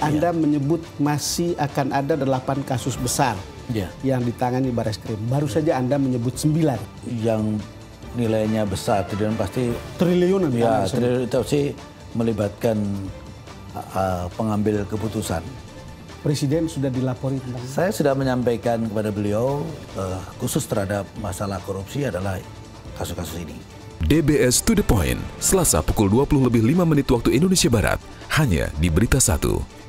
Anda menyebut masih akan ada delapan kasus besar Ya. yang ditangani Baris Krim. Baru saja Anda menyebut sembilan Yang nilainya besar, triliun pasti triliunan. ya triliun itu sih melibatkan uh, pengambil keputusan. Presiden sudah dilapori tentang Saya sudah menyampaikan kepada beliau uh, khusus terhadap masalah korupsi adalah kasus-kasus ini. DBS To The Point, Selasa pukul 20 lebih 5 menit waktu Indonesia Barat, hanya di Berita 1.